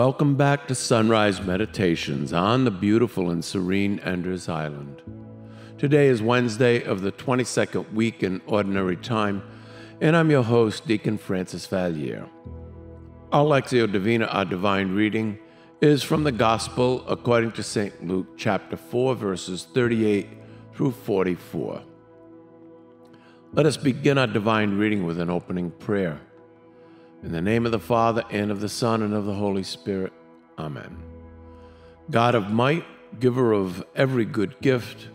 Welcome back to Sunrise Meditations on the beautiful and serene Enders Island. Today is Wednesday of the 22nd week in Ordinary Time, and I'm your host, Deacon Francis Valliere. Our Lectio Divina, our divine reading, is from the Gospel according to St. Luke, chapter 4, verses 38 through 44. Let us begin our divine reading with an opening prayer. In the name of the Father, and of the Son, and of the Holy Spirit. Amen. God of might, giver of every good gift,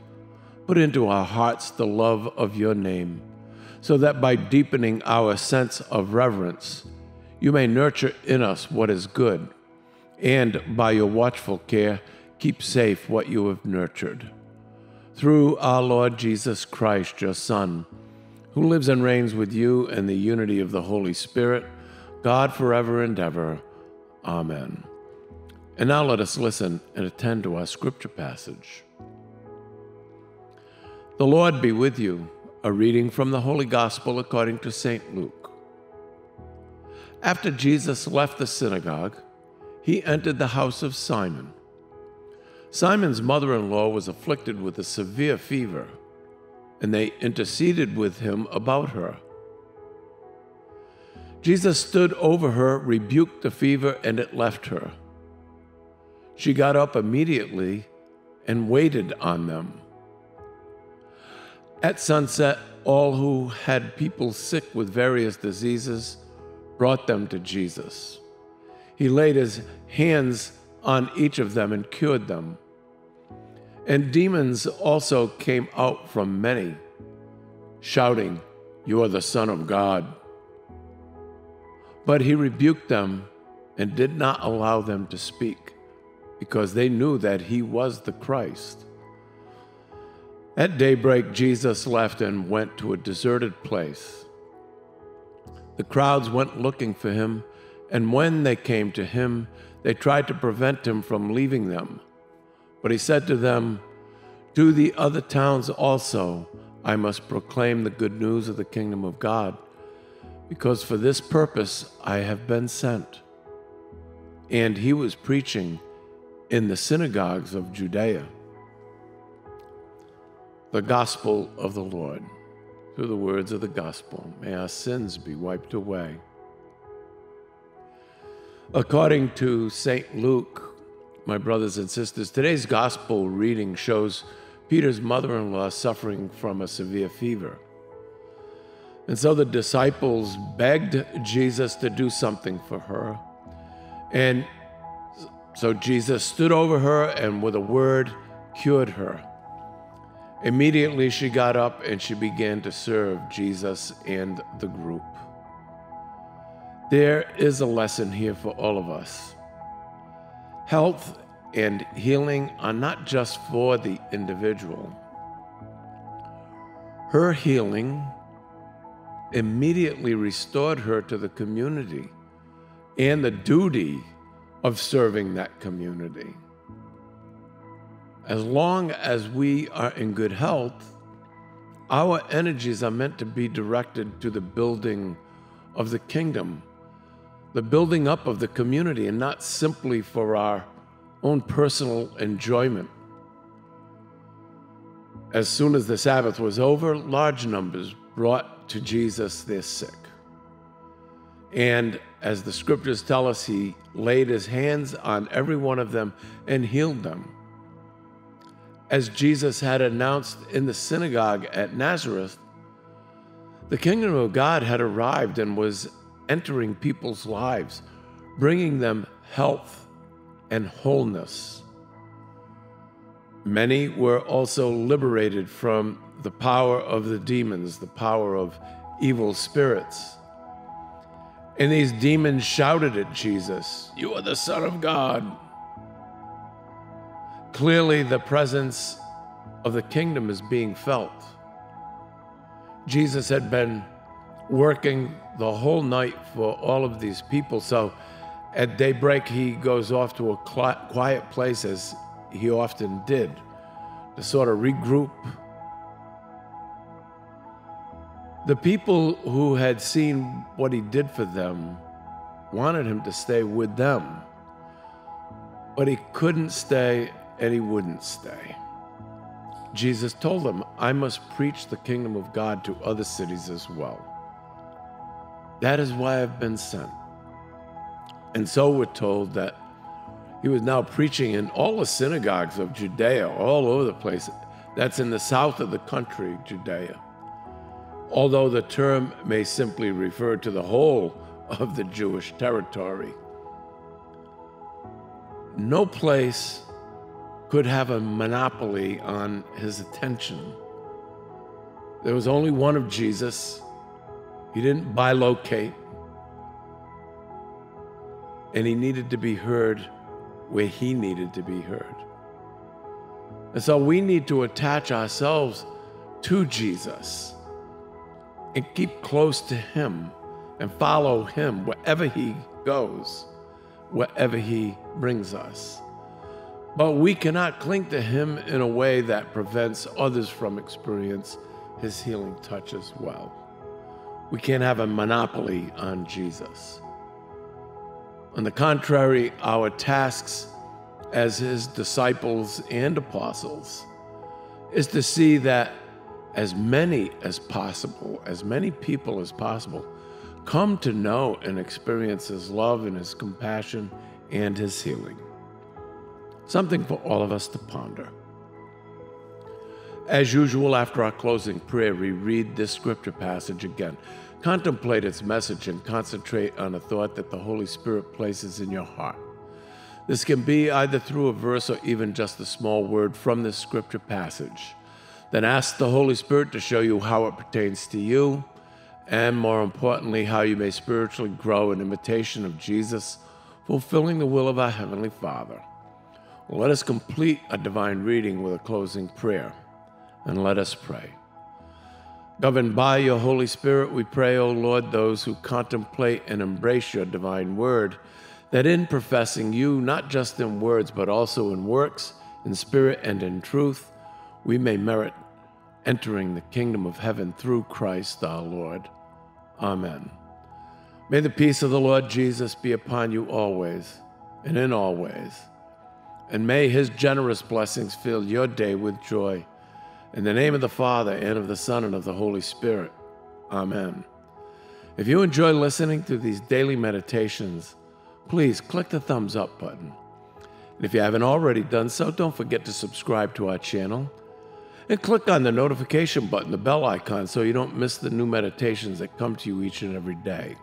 put into our hearts the love of your name, so that by deepening our sense of reverence, you may nurture in us what is good, and by your watchful care, keep safe what you have nurtured. Through our Lord Jesus Christ, your Son, who lives and reigns with you in the unity of the Holy Spirit, God forever and ever. Amen. And now let us listen and attend to our scripture passage. The Lord be with you. A reading from the Holy Gospel according to St. Luke. After Jesus left the synagogue, he entered the house of Simon. Simon's mother in law was afflicted with a severe fever, and they interceded with him about her. Jesus stood over her, rebuked the fever, and it left her. She got up immediately and waited on them. At sunset, all who had people sick with various diseases brought them to Jesus. He laid his hands on each of them and cured them. And demons also came out from many, shouting, You are the Son of God. But he rebuked them and did not allow them to speak, because they knew that he was the Christ. At daybreak, Jesus left and went to a deserted place. The crowds went looking for him, and when they came to him, they tried to prevent him from leaving them. But he said to them, To the other towns also I must proclaim the good news of the kingdom of God because for this purpose I have been sent. And he was preaching in the synagogues of Judea. The Gospel of the Lord. Through the words of the Gospel, may our sins be wiped away. According to St. Luke, my brothers and sisters, today's Gospel reading shows Peter's mother in law suffering from a severe fever. And so the disciples begged Jesus to do something for her. And so Jesus stood over her and with a word cured her. Immediately she got up and she began to serve Jesus and the group. There is a lesson here for all of us. Health and healing are not just for the individual. Her healing immediately restored her to the community and the duty of serving that community. As long as we are in good health, our energies are meant to be directed to the building of the kingdom, the building up of the community, and not simply for our own personal enjoyment. As soon as the Sabbath was over, large numbers brought to Jesus they're sick. And as the scriptures tell us, he laid his hands on every one of them and healed them. As Jesus had announced in the synagogue at Nazareth, the kingdom of God had arrived and was entering people's lives, bringing them health and wholeness. Many were also liberated from the power of the demons, the power of evil spirits. And these demons shouted at Jesus, You are the Son of God. Clearly, the presence of the kingdom is being felt. Jesus had been working the whole night for all of these people. So at daybreak, he goes off to a quiet place, as he often did, to sort of regroup the people who had seen what he did for them wanted him to stay with them. But he couldn't stay and he wouldn't stay. Jesus told them, I must preach the kingdom of God to other cities as well. That is why I've been sent. And so we're told that he was now preaching in all the synagogues of Judea, all over the place. That's in the south of the country, Judea. Although the term may simply refer to the whole of the Jewish territory. No place could have a monopoly on his attention. There was only one of Jesus. He didn't bilocate. And he needed to be heard where he needed to be heard. And so we need to attach ourselves to Jesus and keep close to him and follow him wherever he goes, wherever he brings us. But we cannot cling to him in a way that prevents others from experience his healing touch as well. We can't have a monopoly on Jesus. On the contrary, our tasks as his disciples and apostles is to see that as many as possible, as many people as possible, come to know and experience his love and his compassion and his healing. Something for all of us to ponder. As usual, after our closing prayer, we read this scripture passage again. Contemplate its message and concentrate on a thought that the Holy Spirit places in your heart. This can be either through a verse or even just a small word from this scripture passage. Then ask the Holy Spirit to show you how it pertains to you, and more importantly, how you may spiritually grow in imitation of Jesus, fulfilling the will of our Heavenly Father. Let us complete a divine reading with a closing prayer, and let us pray. Governed by your Holy Spirit, we pray, O Lord, those who contemplate and embrace your divine word, that in professing you, not just in words, but also in works, in spirit, and in truth, we may merit entering the kingdom of heaven through Christ our Lord. Amen. May the peace of the Lord Jesus be upon you always and in all ways. And may his generous blessings fill your day with joy. In the name of the Father, and of the Son, and of the Holy Spirit. Amen. If you enjoy listening to these daily meditations, please click the thumbs up button. And if you haven't already done so, don't forget to subscribe to our channel and click on the notification button, the bell icon, so you don't miss the new meditations that come to you each and every day.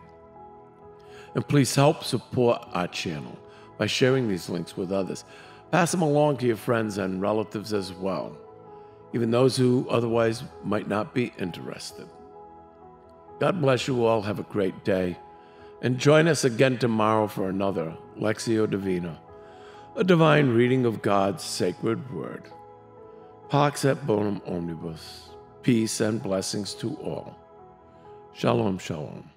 And please help support our channel by sharing these links with others. Pass them along to your friends and relatives as well, even those who otherwise might not be interested. God bless you all. Have a great day. And join us again tomorrow for another Lectio Divina, a divine reading of God's sacred word. Pax et bonum omnibus, peace and blessings to all. Shalom, shalom.